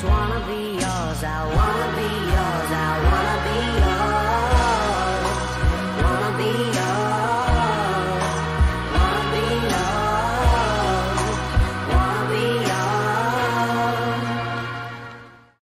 just wanna be yours. I wanna